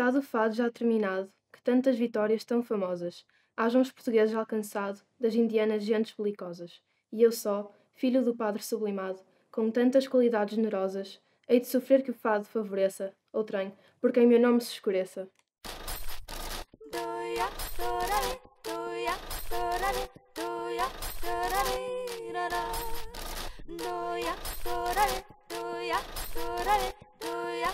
Está do fado já terminado, que tantas vitórias tão famosas. Hajam os portugueses alcançado das indianas gentes belicosas, e eu só, filho do padre sublimado, com tantas qualidades generosas, hei de sofrer que o fado favoreça, outrem, por quem meu nome se escureça. やドラレドやそらりドやそらりララドやそらりドやドラレドや